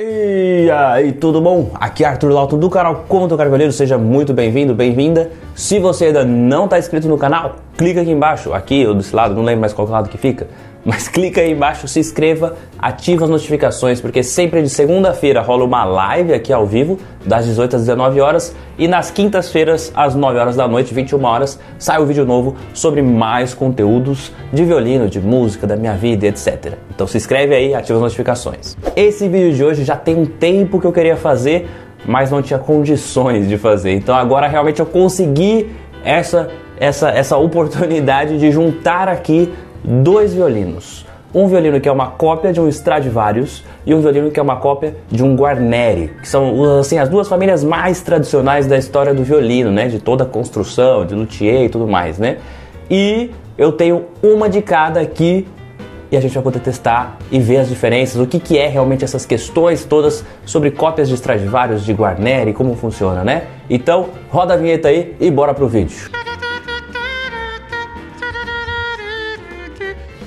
E aí, tudo bom? Aqui é Arthur Lauto do canal Como Tocar Violino, seja muito bem-vindo, bem-vinda. Se você ainda não está inscrito no canal, clica aqui embaixo, aqui ou desse lado, não lembro mais qual lado que fica, mas clica aí embaixo, se inscreva, ativa as notificações, porque sempre de segunda-feira rola uma live aqui ao vivo, das 18 às 19 horas, e nas quintas-feiras, às 9 horas da noite, 21 horas, sai um vídeo novo sobre mais conteúdos de violino, de música, da minha vida, etc. Então se inscreve aí, ativa as notificações. Esse vídeo de hoje já tem um tempo que eu queria fazer, mas não tinha condições de fazer. Então agora realmente eu consegui essa essa essa oportunidade de juntar aqui dois violinos. Um violino que é uma cópia de um Stradivarius e um violino que é uma cópia de um Guarneri, que são assim as duas famílias mais tradicionais da história do violino, né, de toda a construção, de luthier e tudo mais, né? E eu tenho uma de cada aqui e a gente vai poder testar e ver as diferenças, o que, que é realmente essas questões todas sobre cópias de Stradivarius, de Guarneri, como funciona, né? Então, roda a vinheta aí e bora pro vídeo.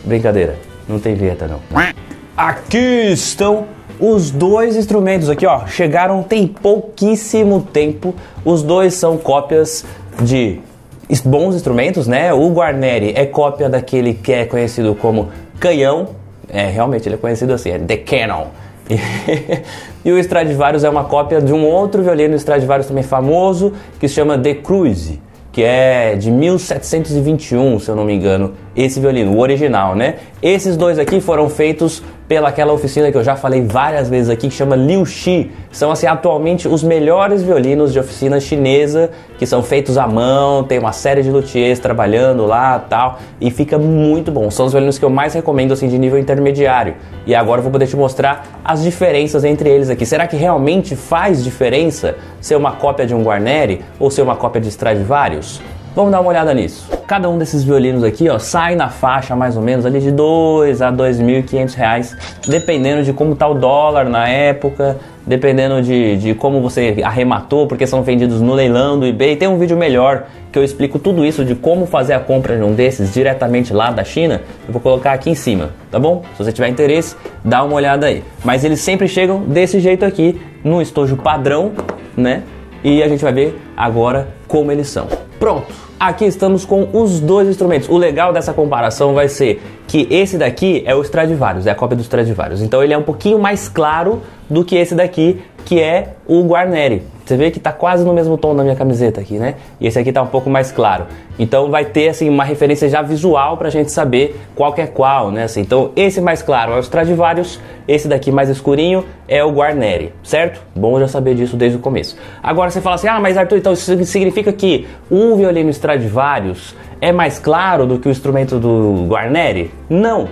Brincadeira, não tem vinheta não. Aqui estão os dois instrumentos aqui, ó. Chegaram tem pouquíssimo tempo. Os dois são cópias de bons instrumentos, né? O Guarneri é cópia daquele que é conhecido como canhão. É, realmente ele é conhecido assim, é The Cannon. e o Stradivarius é uma cópia de um outro violino Stradivarius também famoso que se chama The Cruise que é de 1721, se eu não me engano, esse violino, o original, né? Esses dois aqui foram feitos pelaquela oficina que eu já falei várias vezes aqui, que chama Liu Xi. São, assim, atualmente os melhores violinos de oficina chinesa, que são feitos à mão, tem uma série de luthiers trabalhando lá tal, e fica muito bom. São os violinos que eu mais recomendo, assim, de nível intermediário. E agora eu vou poder te mostrar as diferenças entre eles aqui. Será que realmente faz diferença ser uma cópia de um Guarneri ou ser uma cópia de Stradivarius? Vamos dar uma olhada nisso. Cada um desses violinos aqui, ó, sai na faixa mais ou menos ali de 2 a 2.500 reais, dependendo de como tá o dólar na época, dependendo de, de como você arrematou, porque são vendidos no leilão do eBay. Tem um vídeo melhor que eu explico tudo isso de como fazer a compra de um desses diretamente lá da China. Eu vou colocar aqui em cima, tá bom? Se você tiver interesse, dá uma olhada aí. Mas eles sempre chegam desse jeito aqui, no estojo padrão, né? E a gente vai ver agora como eles são. Pronto, aqui estamos com os dois instrumentos. O legal dessa comparação vai ser que esse daqui é o Stradivarius, é a cópia do Stradivarius. Então ele é um pouquinho mais claro do que esse daqui, que é o Guarneri. Você vê que está quase no mesmo tom da minha camiseta aqui, né? E esse aqui está um pouco mais claro. Então vai ter assim uma referência já visual para a gente saber qual que é qual, né? Assim, então esse mais claro é o Stradivarius, esse daqui mais escurinho é o Guarneri, certo? Bom já saber disso desde o começo. Agora você fala assim, ah, mas Arthur, então isso significa que um violino Stradivarius é mais claro do que o instrumento do Guarneri? Não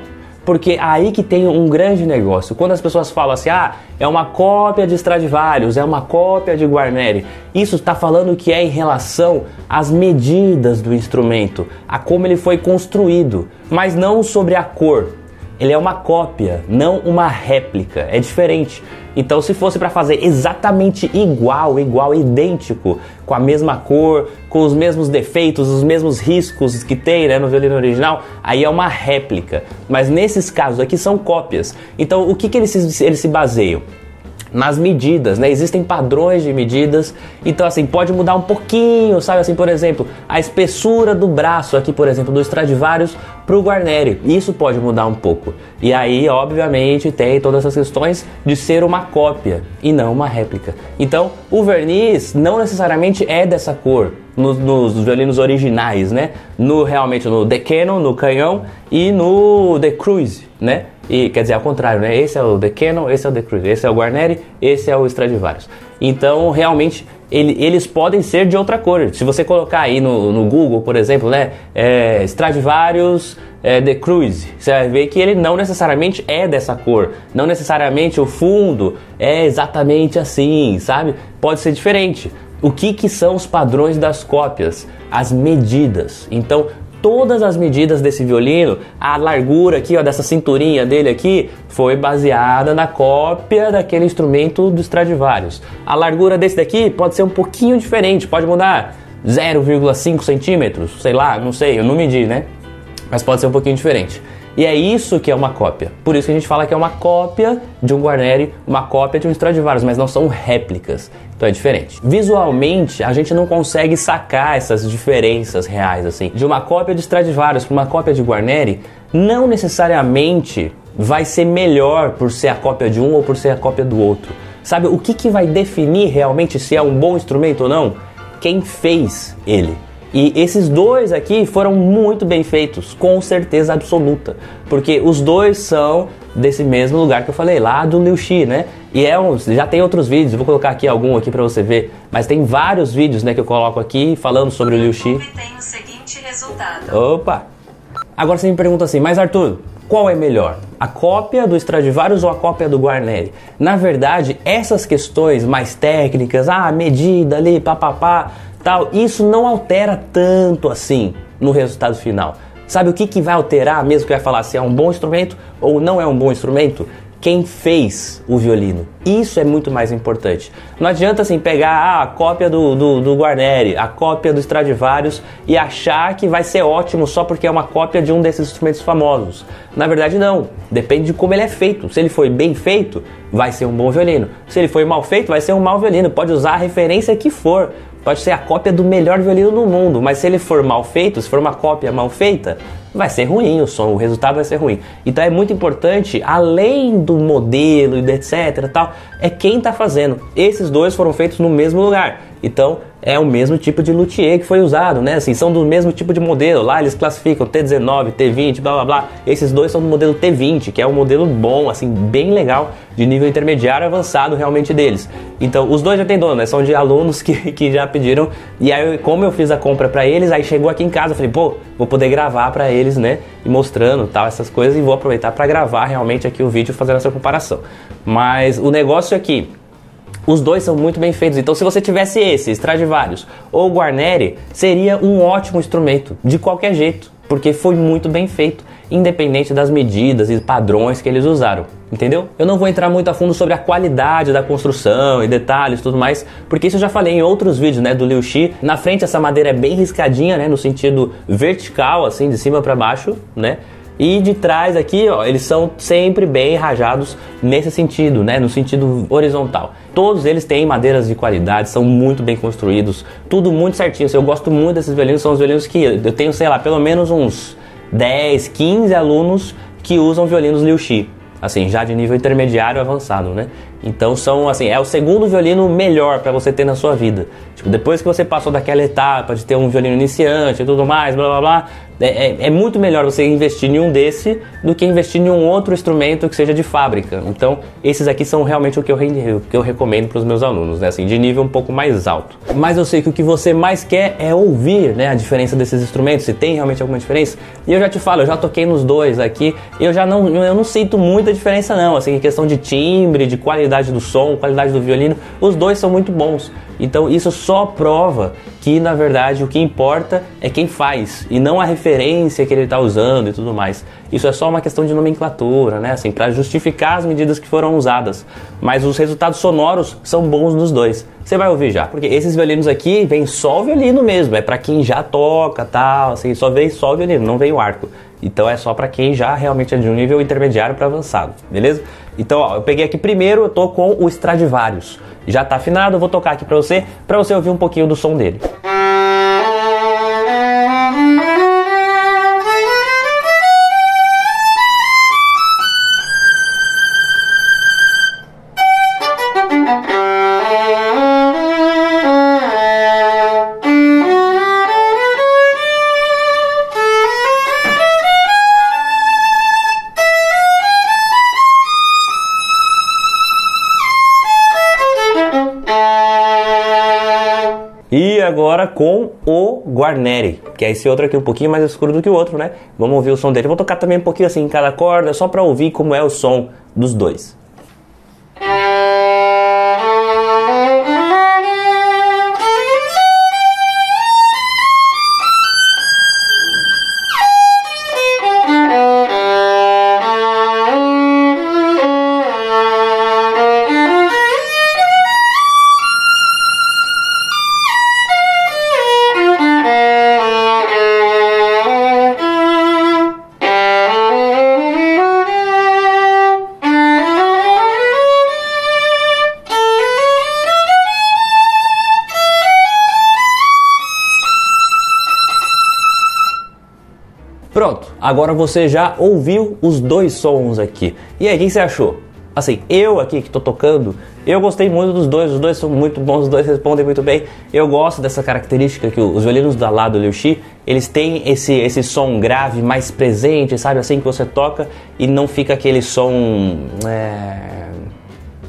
porque aí que tem um grande negócio. Quando as pessoas falam assim, ah, é uma cópia de Stradivarius, é uma cópia de Guarneri, isso está falando que é em relação às medidas do instrumento, a como ele foi construído, mas não sobre a cor. Ele é uma cópia, não uma réplica. É diferente. Então, se fosse para fazer exatamente igual, igual, idêntico, com a mesma cor, com os mesmos defeitos, os mesmos riscos que tem né, no violino original, aí é uma réplica. Mas nesses casos aqui são cópias. Então, o que, que eles, se, eles se baseiam? nas medidas, né? Existem padrões de medidas, então assim, pode mudar um pouquinho, sabe assim, por exemplo, a espessura do braço aqui, por exemplo, do Stradivarius para o Guarneri. Isso pode mudar um pouco. E aí, obviamente, tem todas essas questões de ser uma cópia e não uma réplica. Então, o verniz não necessariamente é dessa cor nos, nos violinos originais, né? No realmente no The Canon, no canhão e no The Cruise, né? E quer dizer, ao contrário, né? Esse é o The Canon, esse é o The Cruise, esse é o Guarneri, esse é o Stradivarius. Então, realmente, ele, eles podem ser de outra cor. Se você colocar aí no, no Google, por exemplo, né? É, Stradivarius é, The Cruise, você vai ver que ele não necessariamente é dessa cor. Não necessariamente o fundo é exatamente assim, sabe? Pode ser diferente. O que, que são os padrões das cópias? As medidas. Então, todas as medidas desse violino, a largura aqui, ó, dessa cinturinha dele aqui, foi baseada na cópia daquele instrumento do Stradivarius. A largura desse daqui pode ser um pouquinho diferente, pode mudar 0,5 centímetros, sei lá, não sei, eu não medi, né? Mas pode ser um pouquinho diferente. E é isso que é uma cópia. Por isso que a gente fala que é uma cópia de um Guarneri, uma cópia de um Stradivarius, mas não são réplicas. Então é diferente. Visualmente, a gente não consegue sacar essas diferenças reais assim. De uma cópia de Stradivarius para uma cópia de Guarneri, não necessariamente vai ser melhor por ser a cópia de um ou por ser a cópia do outro. Sabe o que, que vai definir realmente se é um bom instrumento ou não? Quem fez ele. E esses dois aqui foram muito bem feitos, com certeza absoluta, porque os dois são desse mesmo lugar que eu falei, lá do Liu Xi, né? E é um, já tem outros vídeos, vou colocar aqui algum aqui para você ver, mas tem vários vídeos, né, que eu coloco aqui falando sobre o Liu Xi. Tem o seguinte resultado. Opa! Agora você me pergunta assim, mas Arthur, qual é melhor? A cópia do Stradivarius ou a cópia do Guarneri? Na verdade, essas questões mais técnicas, ah, medida ali, papapá, tal, isso não altera tanto assim no resultado final. Sabe o que, que vai alterar mesmo que vai falar se é um bom instrumento ou não é um bom instrumento? Quem fez o violino. Isso é muito mais importante. Não adianta assim pegar ah, a cópia do, do, do Guarneri, a cópia do Stradivarius e achar que vai ser ótimo só porque é uma cópia de um desses instrumentos famosos. Na verdade, não. Depende de como ele é feito. Se ele foi bem feito, vai ser um bom violino. Se ele foi mal feito, vai ser um mau violino. Pode usar a referência que for pode ser a cópia do melhor violino do mundo, mas se ele for mal feito, se for uma cópia mal feita, vai ser ruim o som, o resultado vai ser ruim. Então é muito importante, além do modelo e etc, tal, é quem está fazendo. Esses dois foram feitos no mesmo lugar. Então é o mesmo tipo de luthier que foi usado, né? Assim, são do mesmo tipo de modelo. Lá eles classificam T19, T20, blá blá blá. Esses dois são do modelo T20, que é um modelo bom, assim, bem legal, de nível intermediário avançado realmente deles. Então, os dois já tem dono, né? São de alunos que, que já pediram. E aí, como eu fiz a compra para eles, aí chegou aqui em casa, eu falei, pô, vou poder gravar para eles, né? E mostrando tal, essas coisas, e vou aproveitar para gravar realmente aqui o vídeo fazendo essa comparação. Mas o negócio aqui os dois são muito bem feitos. Então, se você tivesse esse, Stradivarius ou Guarneri, seria um ótimo instrumento, de qualquer jeito, porque foi muito bem feito, independente das medidas e padrões que eles usaram. Entendeu? Eu não vou entrar muito a fundo sobre a qualidade da construção e detalhes tudo mais, porque isso eu já falei em outros vídeos, né, do Liu Xi. Na frente essa madeira é bem riscadinha, né, no sentido vertical, assim, de cima para baixo, né? E de trás aqui, ó, eles são sempre bem rajados nesse sentido, né? No sentido horizontal. Todos eles têm madeiras de qualidade, são muito bem construídos, tudo muito certinho. Eu gosto muito desses violinos, são os violinos que eu tenho, sei lá, pelo menos uns 10, 15 alunos que usam violinos Liu Xi assim, já de nível intermediário avançado, né? Então são assim, é o segundo violino melhor para você ter na sua vida. Tipo, depois que você passou daquela etapa de ter um violino iniciante e tudo mais, blá blá blá, é, é, é, muito melhor você investir em um desse do que investir em um outro instrumento que seja de fábrica. Então, esses aqui são realmente o que eu, que eu recomendo para os meus alunos, né? Assim, de nível um pouco mais alto. Mas eu sei que o que você mais quer é ouvir, né, a diferença desses instrumentos, se tem realmente alguma diferença. E eu já te falo, eu já toquei nos dois aqui, eu já não, eu não sinto muita diferença não, assim, em questão de timbre, de qualidade do som, qualidade do violino, os dois são muito bons. Então isso só prova que na verdade o que importa é quem faz e não a referência que ele está usando e tudo mais. Isso é só uma questão de nomenclatura, né? Assim, para justificar as medidas que foram usadas. Mas os resultados sonoros são bons nos dois. Você vai ouvir já, porque esses violinos aqui vem só o violino mesmo, é para quem já toca, tal, assim, só vem só o violino, não vem o arco. Então é só para quem já realmente é de um nível intermediário para avançado, beleza? Então, ó, eu peguei aqui primeiro, eu tô com o Stradivarius. Já tá afinado, eu vou tocar aqui para você, para você ouvir um pouquinho do som dele. Agora com o Guarneri, que é esse outro aqui um pouquinho mais escuro do que o outro, né? Vamos ouvir o som dele. vou tocar também um pouquinho assim em cada corda, só para ouvir como é o som dos dois. Agora você já ouviu os dois sons aqui. E aí, o que você achou? Assim, eu aqui que tô tocando, eu gostei muito dos dois, os dois são muito bons, os dois respondem muito bem. Eu gosto dessa característica que os violinos da lá do Liu Xi, eles têm esse, esse som grave mais presente, sabe? Assim que você toca e não fica aquele som é,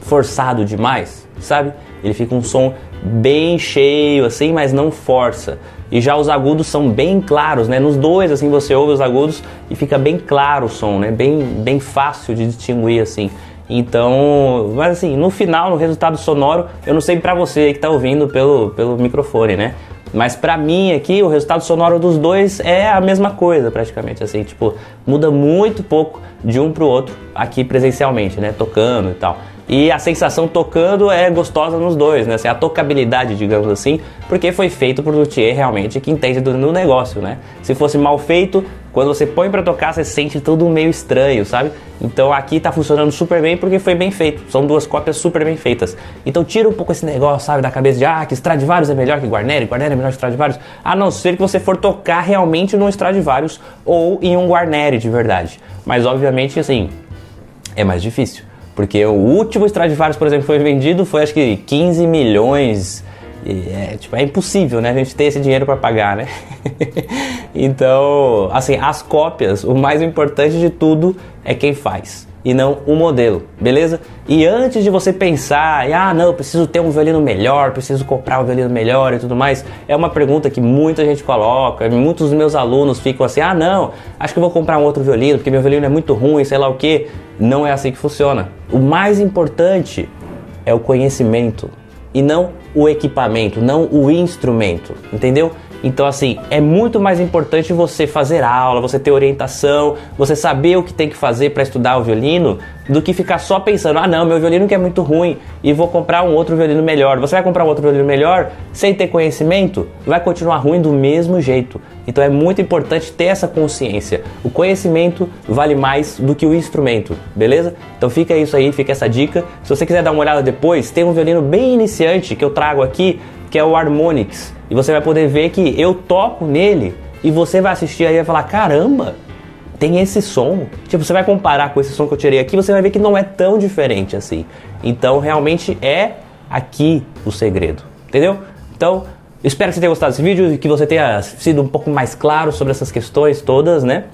forçado demais, sabe? Ele fica um som bem cheio, assim, mas não força. E já os agudos são bem claros, né? Nos dois, assim, você ouve os agudos e fica bem claro o som, né? Bem, bem fácil de distinguir, assim. Então, mas assim, no final, no resultado sonoro, eu não sei para você que tá ouvindo pelo, pelo microfone, né? Mas para mim aqui, o resultado sonoro dos dois é a mesma coisa, praticamente, assim, tipo, muda muito pouco de um pro outro aqui presencialmente, né? Tocando e tal. E a sensação tocando é gostosa nos dois, né? Assim, a tocabilidade, digamos assim, porque foi feito por luthier realmente que entende do, no negócio, né? Se fosse mal feito, quando você põe para tocar, você sente tudo meio estranho, sabe? Então aqui tá funcionando super bem porque foi bem feito. São duas cópias super bem feitas. Então tira um pouco esse negócio, sabe, da cabeça de ah, que Stradivarius é melhor que Guarneri, Guarneri é melhor que Stradivarius. A não ser que você for tocar realmente num Stradivarius ou em um Guarneri de verdade. Mas obviamente, assim, é mais difícil. Porque o último Stradivarius, por exemplo, foi vendido foi acho que 15 milhões. É, tipo, é impossível, né? A gente ter esse dinheiro para pagar, né? então, assim, as cópias, o mais importante de tudo é quem faz e não o modelo, beleza? E antes de você pensar, ah, não, preciso ter um violino melhor, preciso comprar um violino melhor e tudo mais, é uma pergunta que muita gente coloca, muitos dos meus alunos ficam assim, ah, não, acho que vou comprar um outro violino, porque meu violino é muito ruim, sei lá o que. Não é assim que funciona. O mais importante é o conhecimento e não o equipamento, não o instrumento, entendeu? Então, assim, é muito mais importante você fazer aula, você ter orientação, você saber o que tem que fazer para estudar o violino, do que ficar só pensando: ah, não, meu violino que é muito ruim e vou comprar um outro violino melhor. Você vai comprar um outro violino melhor sem ter conhecimento, vai continuar ruim do mesmo jeito. Então, é muito importante ter essa consciência. O conhecimento vale mais do que o instrumento, beleza? Então, fica isso aí, fica essa dica. Se você quiser dar uma olhada depois, tem um violino bem iniciante que eu trago aqui que é o Harmonix. E você vai poder ver que eu toco nele e você vai assistir aí e vai falar: caramba, tem esse som. Tipo, você vai comparar com esse som que eu tirei aqui, você vai ver que não é tão diferente assim. Então, realmente é aqui o segredo, entendeu? Então, espero que você tenha gostado desse vídeo e que você tenha sido um pouco mais claro sobre essas questões todas, né?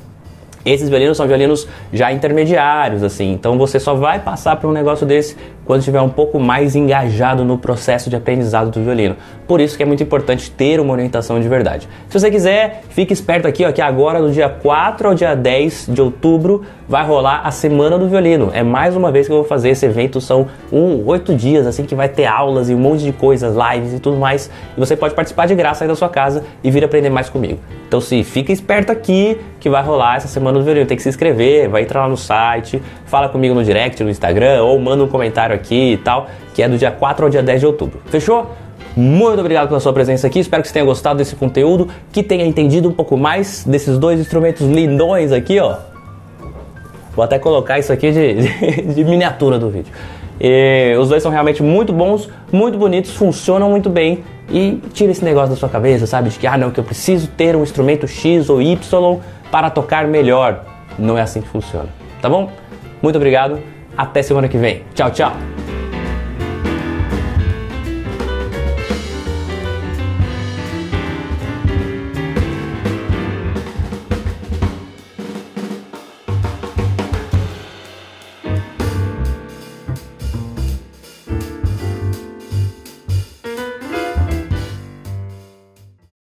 Esses violinos são violinos já intermediários, assim, então você só vai passar por um negócio desse quando estiver um pouco mais engajado no processo de aprendizado do violino. Por isso que é muito importante ter uma orientação de verdade. Se você quiser, fique esperto aqui, ó, que agora do dia 4 ao dia 10 de outubro vai rolar a Semana do Violino. É mais uma vez que eu vou fazer esse evento, são um, oito dias, assim, que vai ter aulas e um monte de coisas, lives e tudo mais. E você pode participar de graça aí da sua casa e vir aprender mais comigo. Então se fica esperto aqui que vai rolar essa Semana do Violino. Tem que se inscrever, vai entrar lá no site, fala comigo no direct, no Instagram, ou manda um comentário aqui e tal, que é do dia 4 ao dia 10 de outubro. Fechou? Muito obrigado pela sua presença aqui. Espero que você tenha gostado desse conteúdo, que tenha entendido um pouco mais desses dois instrumentos lindões aqui, ó. Vou até colocar isso aqui de, de, de miniatura do vídeo. E os dois são realmente muito bons, muito bonitos, funcionam muito bem. E tira esse negócio da sua cabeça, sabe? De que, ah, não, que eu preciso ter um instrumento X ou Y para tocar melhor. Não é assim que funciona, tá bom? Muito obrigado, até semana que vem. Tchau, tchau!